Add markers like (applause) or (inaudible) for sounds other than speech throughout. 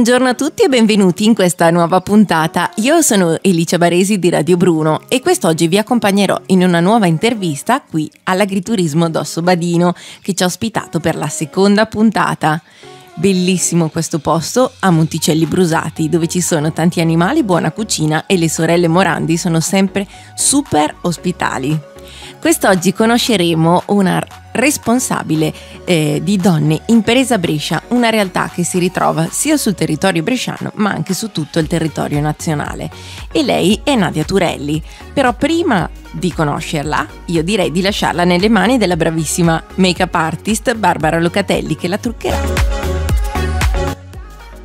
Buongiorno a tutti e benvenuti in questa nuova puntata. Io sono Elicia Baresi di Radio Bruno e quest'oggi vi accompagnerò in una nuova intervista qui all'Agriturismo d'Osso Badino che ci ha ospitato per la seconda puntata. Bellissimo questo posto a Monticelli Brusati, dove ci sono tanti animali, buona cucina e le sorelle Morandi sono sempre super ospitali. Quest'oggi conosceremo una responsabile eh, di Donne in Peresa Brescia, una realtà che si ritrova sia sul territorio bresciano ma anche su tutto il territorio nazionale. E lei è Nadia Turelli. Però prima di conoscerla, io direi di lasciarla nelle mani della bravissima make-up artist Barbara Locatelli che la truccherà.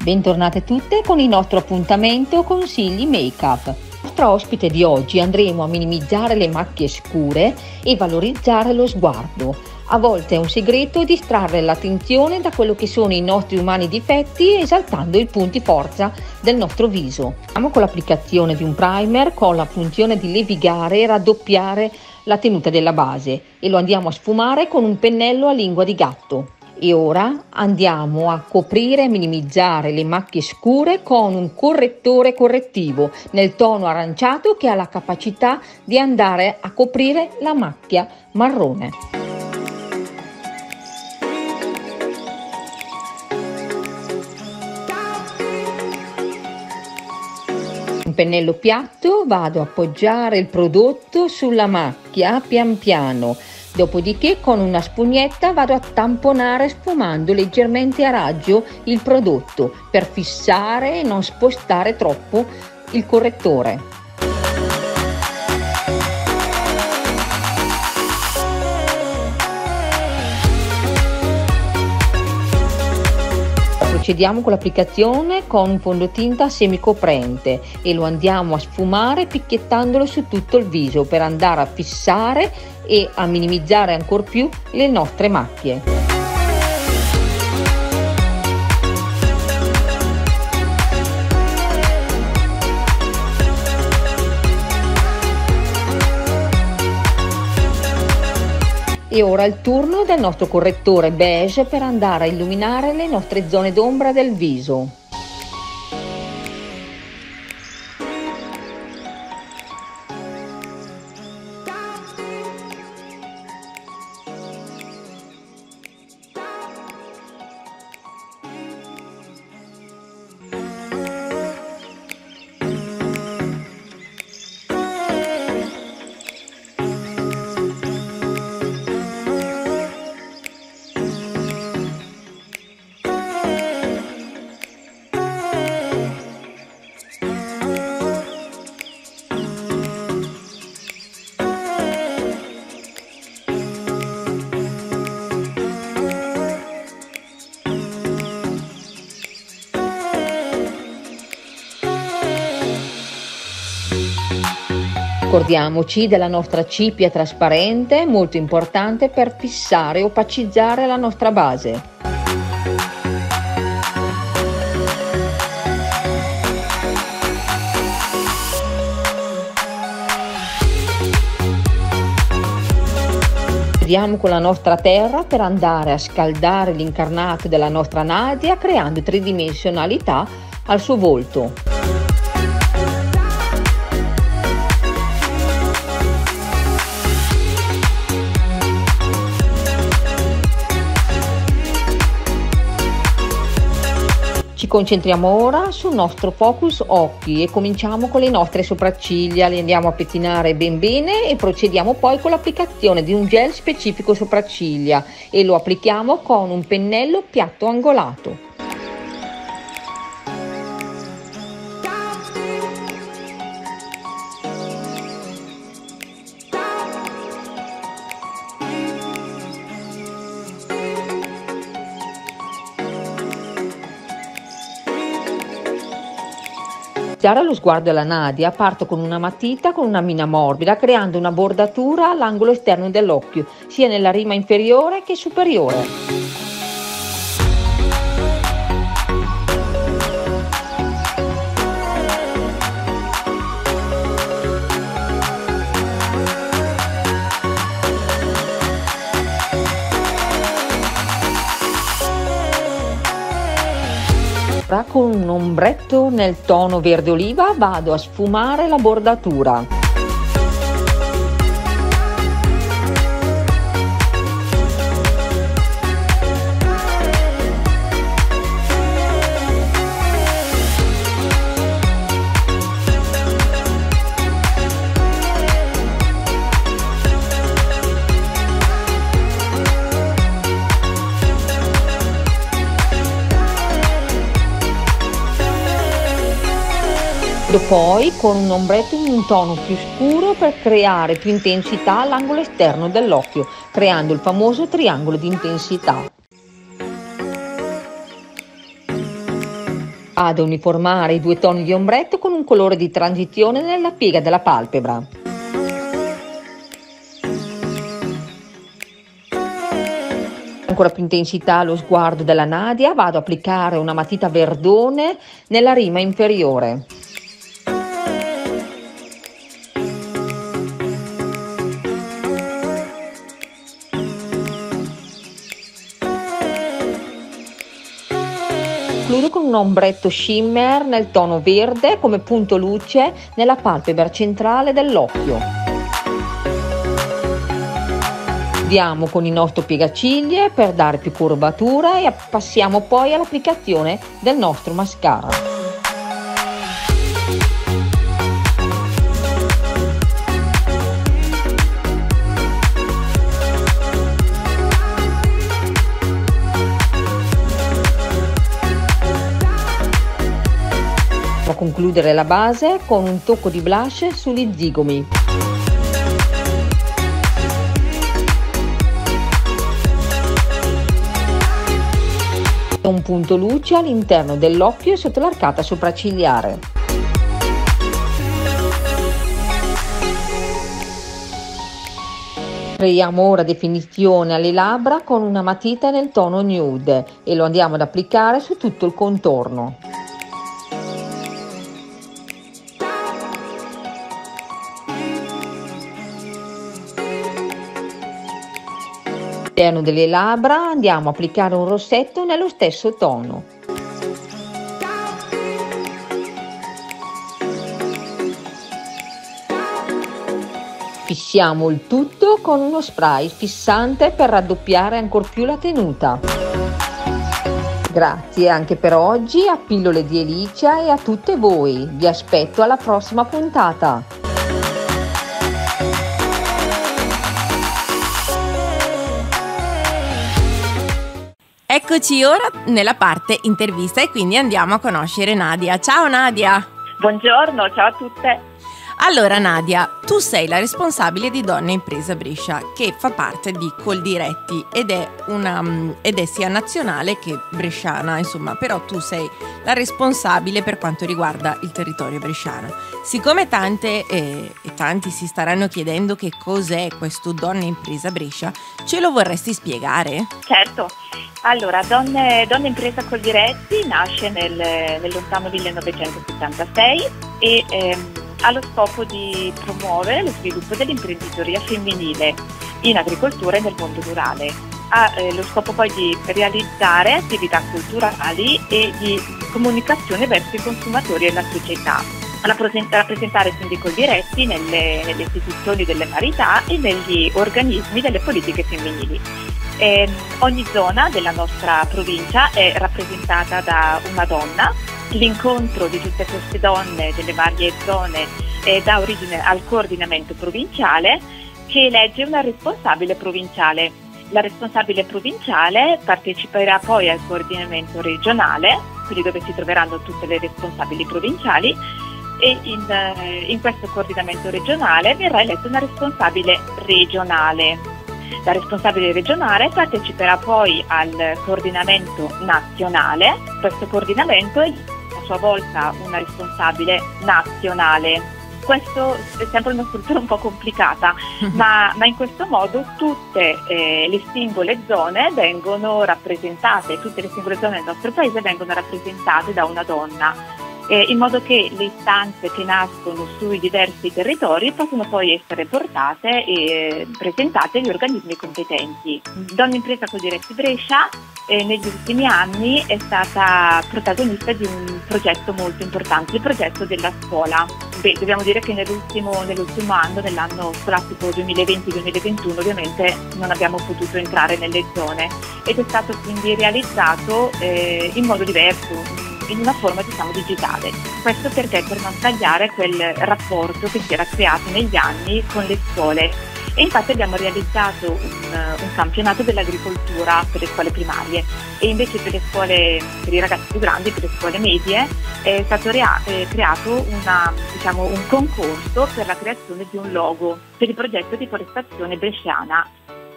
Bentornate tutte con il nostro appuntamento Consigli Make-up nostra ospite di oggi andremo a minimizzare le macchie scure e valorizzare lo sguardo. A volte è un segreto distrarre l'attenzione da quello che sono i nostri umani difetti esaltando i punti forza del nostro viso. Siamo con l'applicazione di un primer con la funzione di levigare e raddoppiare la tenuta della base e lo andiamo a sfumare con un pennello a lingua di gatto. E ora andiamo a coprire e minimizzare le macchie scure con un correttore correttivo nel tono aranciato che ha la capacità di andare a coprire la macchia marrone. Un pennello piatto vado a appoggiare il prodotto sulla macchia pian piano Dopodiché con una spugnetta vado a tamponare sfumando leggermente a raggio il prodotto per fissare e non spostare troppo il correttore. Procediamo con l'applicazione con un fondotinta semicoprente e lo andiamo a sfumare picchiettandolo su tutto il viso per andare a fissare e a minimizzare ancora più le nostre macchie. E ora il turno del nostro correttore beige per andare a illuminare le nostre zone d'ombra del viso. Ricordiamoci della nostra cipia trasparente, molto importante per fissare e opacizzare la nostra base. Chiudiamo con la nostra terra per andare a scaldare l'incarnato della nostra Nadia creando tridimensionalità al suo volto. Concentriamo ora sul nostro focus occhi e cominciamo con le nostre sopracciglia, le andiamo a pettinare ben bene e procediamo poi con l'applicazione di un gel specifico sopracciglia e lo applichiamo con un pennello piatto angolato. Iniziare lo sguardo della Nadia parto con una matita con una mina morbida creando una bordatura all'angolo esterno dell'occhio, sia nella rima inferiore che superiore. Con un ombretto nel tono verde oliva vado a sfumare la bordatura. Poi con un ombretto in un tono più scuro per creare più intensità all'angolo esterno dell'occhio, creando il famoso triangolo di intensità. Ad uniformare i due toni di ombretto con un colore di transizione nella piega della palpebra. ancora più intensità allo sguardo della Nadia, vado ad applicare una matita verdone nella rima inferiore. Ombretto shimmer nel tono verde come punto luce nella palpebra centrale dell'occhio. Diamo con il nostro piegaciglie per dare più curvatura e passiamo poi all'applicazione del nostro mascara. Concludere la base con un tocco di blush sugli zigomi. Un punto luce all'interno dell'occhio e sotto l'arcata sopraccigliare. Creiamo ora definizione alle labbra con una matita nel tono nude e lo andiamo ad applicare su tutto il contorno. All'interno delle labbra andiamo a applicare un rossetto nello stesso tono. Fissiamo il tutto con uno spray fissante per raddoppiare ancora più la tenuta. Grazie anche per oggi a Pillole di Elicia e a tutte voi. Vi aspetto alla prossima puntata. Eccoci ora nella parte intervista e quindi andiamo a conoscere Nadia. Ciao Nadia! Buongiorno, ciao a tutte! Allora Nadia, tu sei la responsabile di Donna Impresa Brescia che fa parte di Coldiretti ed è, una, mm, ed è sia nazionale che bresciana, insomma, però tu sei la responsabile per quanto riguarda il territorio bresciano. Siccome tante eh, e tanti si staranno chiedendo che cos'è questo Donna Impresa Brescia, ce lo vorresti spiegare? Certo. Allora, Donne, Donne Impresa Coldiretti nasce nel, nel lontano 1976 e ehm, ha lo scopo di promuovere lo sviluppo dell'imprenditoria femminile in agricoltura e nel mondo rurale. Ha eh, lo scopo poi di realizzare attività culturali e di comunicazione verso i consumatori e la società rappresentare quindi col diretti nelle, nelle, istituzioni delle parità e negli organismi delle politiche femminili. Eh, ogni zona della nostra provincia è rappresentata da una donna L'incontro di tutte queste donne delle varie zone eh, dà origine al coordinamento provinciale che elegge una responsabile provinciale. La responsabile provinciale parteciperà poi al coordinamento regionale, quindi dove si troveranno tutte le responsabili provinciali e in, eh, in questo coordinamento regionale verrà eletta una responsabile regionale. La responsabile regionale parteciperà poi al coordinamento nazionale. Questo coordinamento è sua volta una responsabile nazionale. Questo è sempre una struttura un po' complicata, (laughs) ma, ma in questo modo tutte eh, le singole zone vengono rappresentate, tutte le singole zone del nostro paese vengono rappresentate da una donna eh, in modo che le istanze che nascono sui diversi territori possono poi essere portate e presentate agli organismi competenti. Donna Impresa Codiretti Brescia eh, negli ultimi anni è stata protagonista di un progetto molto importante, il progetto della scuola. Beh, dobbiamo dire che nell'ultimo, nell'ultimo anno, nell'anno scolastico 2020-2021, ovviamente non abbiamo potuto entrare nelle zone ed è stato quindi realizzato eh, in modo diverso, in una forma diciamo digitale. Questo perché? Per non tagliare quel rapporto che si era creato negli anni con le scuole. E infatti abbiamo realizzato un, un, campionato dell'agricoltura per le scuole primarie. E invece per le scuole, per i ragazzi più grandi, per le scuole medie, è stato rea- è creato una, diciamo, un concorso per la creazione di un logo per il progetto di forestazione bresciana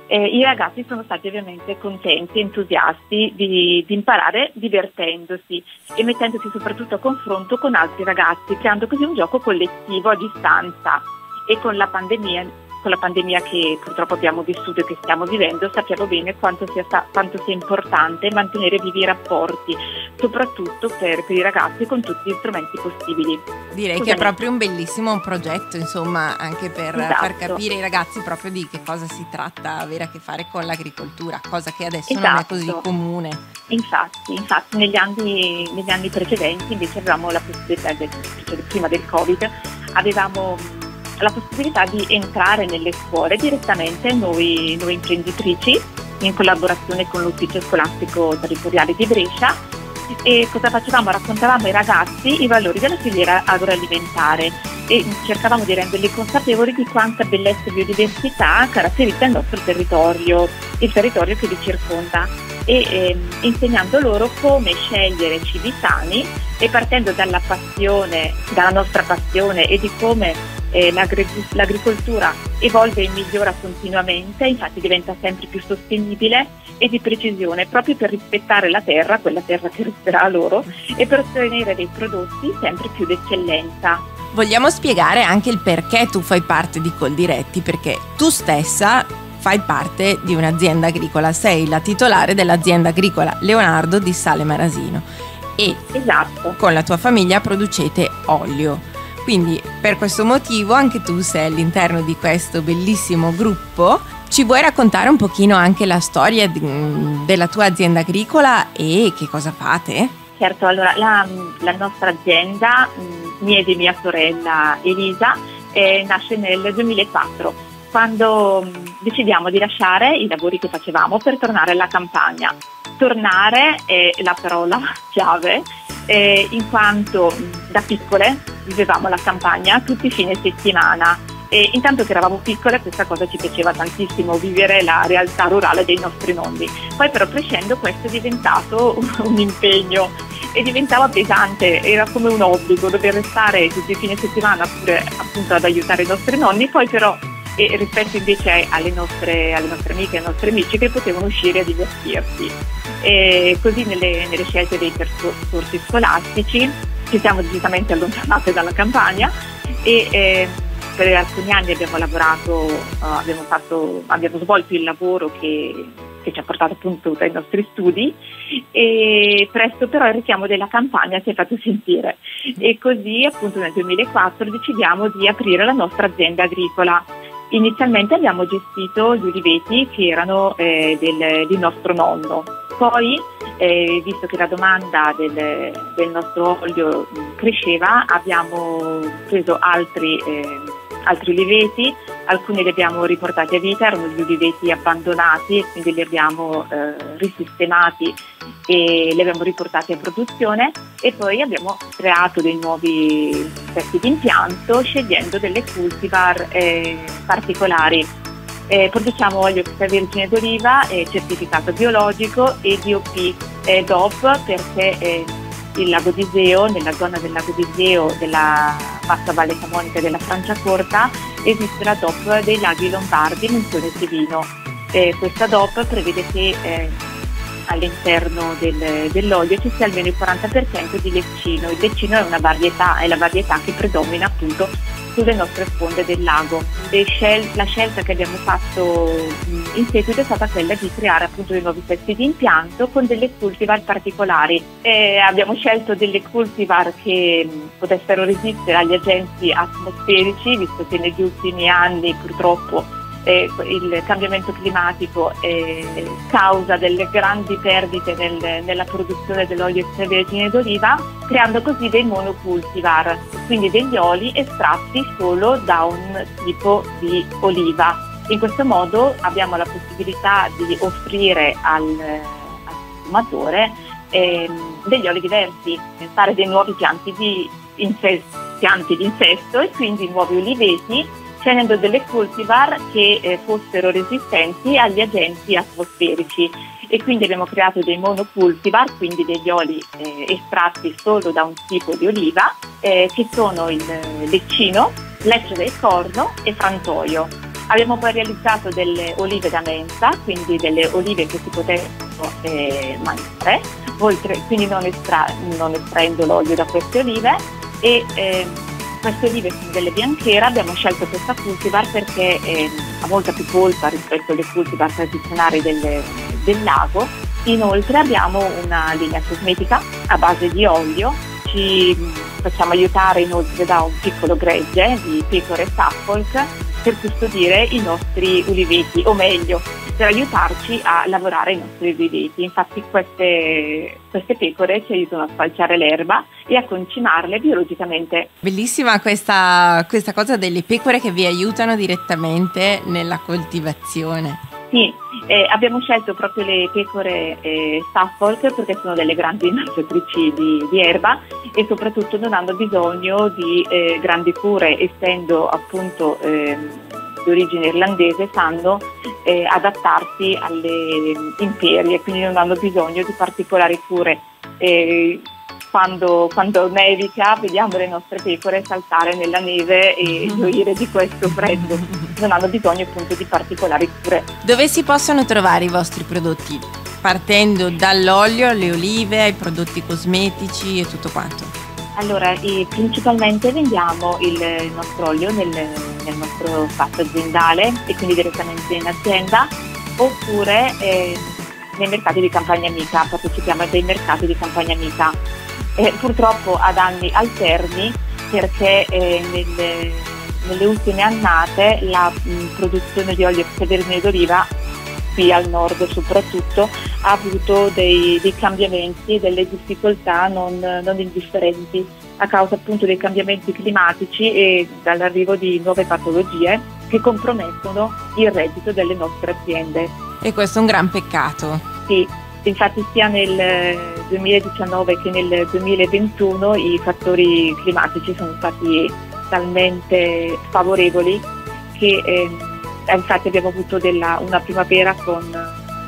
eh, i ragazzi sono stati ovviamente contenti, entusiasti di, di, imparare divertendosi e mettendosi soprattutto a confronto con altri ragazzi, creando così un gioco collettivo a distanza. E con la pandemia con la pandemia che purtroppo abbiamo vissuto e che stiamo vivendo, sappiamo bene quanto sia, quanto sia importante mantenere vivi i rapporti, soprattutto per, per, i ragazzi con tutti gli strumenti possibili. Direi Scusami. che è proprio un bellissimo progetto, insomma, anche per esatto. far capire ai ragazzi proprio di che cosa si tratta, avere a che fare con l'agricoltura, cosa che adesso esatto. non è così esatto. comune. Infatti, infatti negli, anni, negli anni precedenti invece avevamo la possibilità, del, prima del Covid, avevamo la possibilità di entrare nelle scuole direttamente noi, noi imprenditrici in collaborazione con l'ufficio scolastico territoriale di Brescia e cosa facevamo? Raccontavamo ai ragazzi i valori della filiera agroalimentare e cercavamo di renderli consapevoli di quanta bellezza e biodiversità caratterizza il nostro territorio, il territorio che li circonda e eh, insegnando loro come scegliere cibi sani e partendo dalla passione, dalla nostra passione e di come eh, l'agricoltura evolve e migliora continuamente, infatti diventa sempre più sostenibile e di precisione, proprio per rispettare la terra, quella terra che resterà a loro, e per ottenere dei prodotti sempre più d'eccellenza. Vogliamo spiegare anche il perché tu fai parte di Coldiretti, perché tu stessa fai parte di un'azienda agricola, sei la titolare dell'azienda agricola Leonardo di Sale Marasino e esatto. con la tua famiglia producete olio. Quindi per questo motivo anche tu sei all'interno di questo bellissimo gruppo. Ci vuoi raccontare un pochino anche la storia di, della tua azienda agricola e che cosa fate? Certo, allora la, la nostra azienda, mm, mia e di mia sorella Elisa, eh, nasce nel 2004 quando mm, decidiamo di lasciare i lavori che facevamo per tornare alla campagna. Tornare è la parola (laughs) chiave eh, in quanto da piccole vivevamo la campagna tutti i fine settimana e intanto che eravamo piccole questa cosa ci piaceva tantissimo, vivere la realtà rurale dei nostri nonni. Poi però crescendo questo è diventato (laughs) un impegno e diventava pesante, era come un obbligo dover restare tutti i fine settimana pure appunto ad aiutare i nostri nonni, poi però rispetto invece alle nostre, alle nostre amiche e ai nostri amici che potevano uscire a divertirsi. E così nelle, nelle scelte dei percorsi scolastici ci siamo decisamente allontanate dalla campagna e eh, per alcuni anni abbiamo lavorato, uh, abbiamo, fatto, abbiamo, svolto il lavoro che, che, ci ha portato appunto ai nostri studi e presto però il richiamo della campagna si è fatto sentire. E così appunto nel 2004 decidiamo di aprire la nostra azienda agricola. Inizialmente abbiamo gestito gli uliveti che erano eh, del, del, nostro nonno, poi eh, visto che la domanda del, del, nostro olio cresceva abbiamo preso altri, eh, altri uliveti, alcuni li abbiamo riportati a vita, erano gli uliveti abbandonati quindi li abbiamo eh, risistemati e li abbiamo riportati a produzione e poi abbiamo creato dei nuovi pezzi di impianto scegliendo delle cultivar eh, particolari. Eh, produciamo olio extravergine d'oliva eh, certificato biologico e DOP, eh, DOP perché eh, il lago di Seo, nella zona del lago di Seo della bassa valle camonica della Franciacorta esiste la DOP dei laghi lombardi menzione Sevino. Eh, questa DOP prevede che eh, all'interno del, dell'olio ci sia almeno il 40% di leccino. Il leccino è una varietà, è la varietà che predomina appunto sulle nostre sponde del lago. Scel- la scelta che abbiamo fatto in seguito è stata quella di creare appunto dei nuovi pezzi di impianto con delle cultivar particolari. E abbiamo scelto delle cultivar che potessero resistere agli agenti atmosferici, visto che negli ultimi anni purtroppo eh, il cambiamento climatico eh, causa delle grandi perdite nel, nella produzione dell'olio extravergine d'oliva, creando così dei monocultivar, quindi degli oli estratti solo da un tipo di oliva. In questo modo abbiamo la possibilità di offrire al, al consumatore eh, degli oli diversi, fare dei nuovi pianti di, insesto, pianti di insesto e quindi nuovi oliveti scegliendo delle cultivar che eh, fossero resistenti agli agenti atmosferici e quindi abbiamo creato dei monocultivar, quindi degli oli eh, estratti solo da un tipo di oliva, eh, che sono il leccino, lecce del corno e frantoio. Abbiamo poi realizzato delle olive da mensa, quindi delle olive che si potevano eh, mangiare, oltre, quindi non, estra- non estraendo l'olio da queste olive e ehm, queste olive sono delle bianchera, abbiamo scelto questa cultivar perché eh, ha molta più polpa rispetto alle cultivar tradizionali del, del lago. Inoltre abbiamo una linea cosmetica a base di olio, ci facciamo aiutare inoltre da un piccolo gregge di pecore Suffolk per custodire i nostri uliveti, o meglio, per aiutarci a lavorare i nostri uliveti. Infatti queste, queste pecore ci aiutano a spalciare l'erba e a concimarle biologicamente. Bellissima questa, questa cosa delle pecore che vi aiutano direttamente nella coltivazione. Sì, eh, abbiamo scelto proprio le pecore eh, Suffolk perché sono delle grandi mangiatrici di, di, erba e soprattutto non hanno bisogno di eh, grandi cure, essendo appunto ehm, di origine irlandese, sanno eh, adattarsi alle imperie, quindi non hanno bisogno di particolari cure. Eh, quando, quando, nevica vediamo le nostre pecore saltare nella neve e (laughs) gioire di questo freddo. Non hanno bisogno appunto di particolari cure. Dove si possono trovare i vostri prodotti? Partendo dall'olio, alle olive, ai prodotti cosmetici e tutto quanto. Allora, principalmente vendiamo il, nostro olio nel, nel, nostro spazio aziendale e quindi direttamente in azienda oppure eh, nei mercati di campagna amica, partecipiamo a dei mercati di campagna amica. Eh, purtroppo ad anni alterni perché eh, nelle, nelle, ultime annate la mh, produzione di olio extravergine d'oliva qui al nord soprattutto ha avuto dei, dei cambiamenti e delle difficoltà non, non, indifferenti a causa appunto dei cambiamenti climatici e dall'arrivo di nuove patologie che compromettono il reddito delle nostre aziende. E questo è un gran peccato. Sì, infatti sia nel 2019 che nel 2021 i fattori climatici sono stati talmente favorevoli che eh, infatti abbiamo avuto della, una primavera con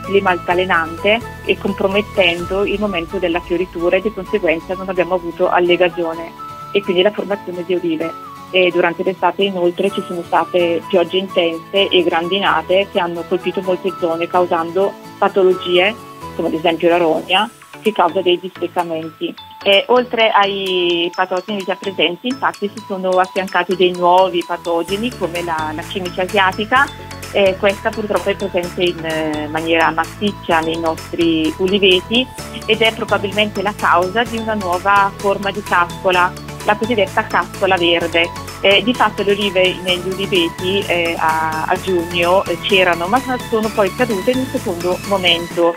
clima altalenante e compromettendo il momento della fioritura e di conseguenza non abbiamo avuto allegagione e quindi la formazione di olive. E durante l'estate inoltre ci sono state piogge intense e grandinate che hanno colpito molte zone causando patologie come ad esempio la rogna che causa dei disseccamenti. E, oltre ai patogeni già presenti, infatti, si sono affiancati dei nuovi patogeni come la, la cimice asiatica. Eh, questa purtroppo è presente in eh, maniera massiccia nei nostri uliveti ed è probabilmente la causa di una nuova forma di cascola, la cosiddetta cascola verde. Eh, di fatto le olive negli uliveti eh, a, a, giugno eh, c'erano, ma sono poi cadute in un secondo momento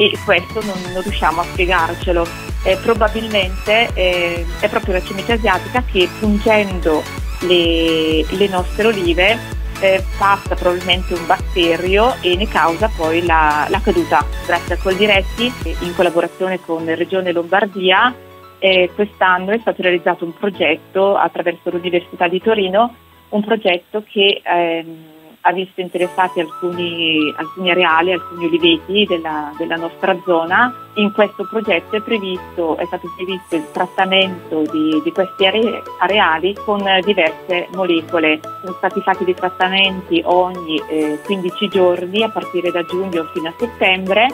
e questo non, non riusciamo a spiegarcelo. Eh, probabilmente eh, è proprio la cimice asiatica che pungendo le, le nostre olive eh, passa probabilmente un batterio e ne causa poi la, la caduta. Grazie a Coldiretti, in collaborazione con Regione Lombardia, eh, quest'anno è stato realizzato un progetto attraverso l'Università di Torino, un progetto che ehm, ha visto interessati alcuni, alcuni areali, alcuni oliveti della, della, nostra zona. In questo progetto è, previsto, è stato previsto il trattamento di, di questi are, areali con diverse molecole. Sono stati fatti dei trattamenti ogni eh, 15 giorni a partire da giugno fino a settembre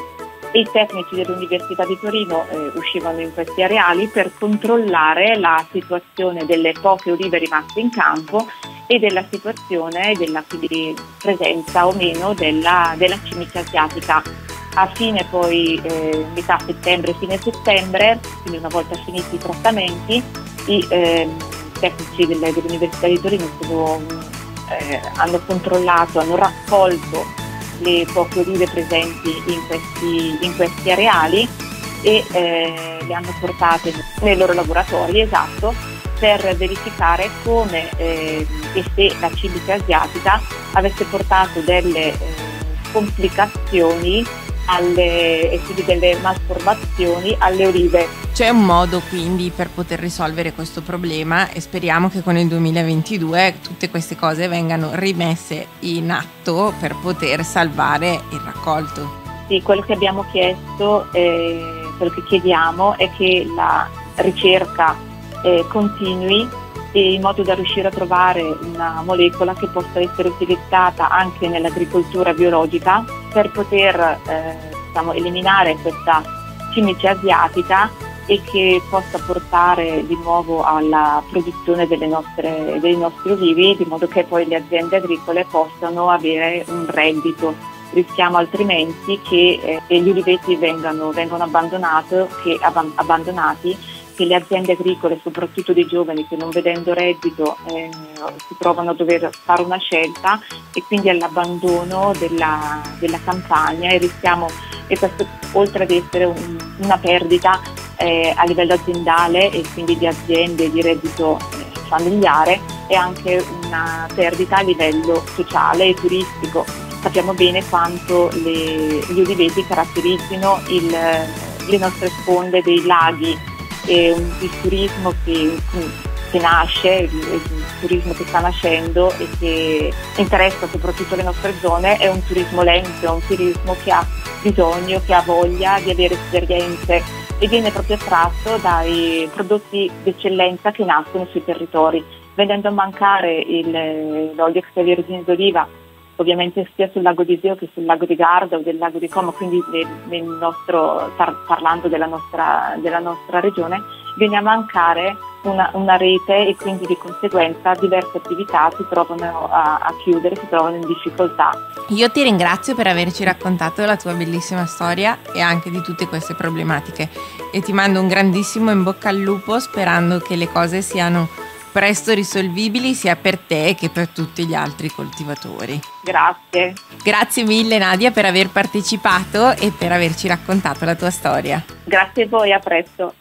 e i tecnici dell'Università di Torino eh, uscivano in questi areali per controllare la situazione delle poche olive rimaste in campo e della situazione della presenza o meno della, della cimice asiatica. A fine poi, eh, metà settembre, fine settembre, quindi una volta finiti i trattamenti, i eh, tecnici dell'Università di Torino sono, eh, hanno controllato, hanno raccolto le poche olive presenti in questi, in questi areali e eh, le hanno portate nei loro laboratori, esatto, per verificare come eh, e se la cibica asiatica avesse portato delle eh, complicazioni alle, e quindi delle malformazioni alle olive. C'è un modo quindi per poter risolvere questo problema e speriamo che con il 2022 tutte queste cose vengano rimesse in atto per poter salvare il raccolto. Sì, quello che abbiamo chiesto, eh, quello che chiediamo è che la ricerca eh, continui in modo da riuscire a trovare una molecola che possa essere utilizzata anche nell'agricoltura biologica per poter eh, diciamo, eliminare questa cimice asiatica e che possa portare di nuovo alla produzione nostre, dei nostri olivi, di modo che poi le aziende agricole possano avere un reddito. Rischiamo altrimenti che eh, gli uliveti vengano, vengano abbandonati, che, le aziende agricole, soprattutto dei giovani che non vedendo reddito eh, si trovano a dover fare una scelta e quindi all'abbandono della, della campagna e rischiamo, e questo oltre ad essere un, una perdita eh, a livello aziendale e quindi di aziende di reddito eh, familiare, è anche una perdita a livello sociale e turistico. Sappiamo bene quanto le, gli uliveti caratterizzino il, le nostre sponde dei laghi un, il turismo che, che nasce, il, il, turismo che sta nascendo e che interessa soprattutto le nostre zone, è un turismo lento, è un turismo che ha bisogno, che ha voglia di avere esperienze e viene proprio attratto dai prodotti d'eccellenza che nascono sui territori. Venendo a mancare il, l'olio extravergine d'oliva ovviamente sia sul lago di Iseo che sul lago di Garda o del lago di Como, quindi nel, nel nostro, par, parlando della nostra, della nostra, regione, viene a mancare una, una, rete e quindi di conseguenza diverse attività si trovano a, a chiudere, si trovano in difficoltà. Io ti ringrazio per averci raccontato la tua bellissima storia e anche di tutte queste problematiche e ti mando un grandissimo in bocca al lupo sperando che le cose siano presto risolvibili sia per te che per tutti gli altri coltivatori. Grazie. Grazie mille Nadia per aver partecipato e per averci raccontato la tua storia. Grazie a voi, a presto.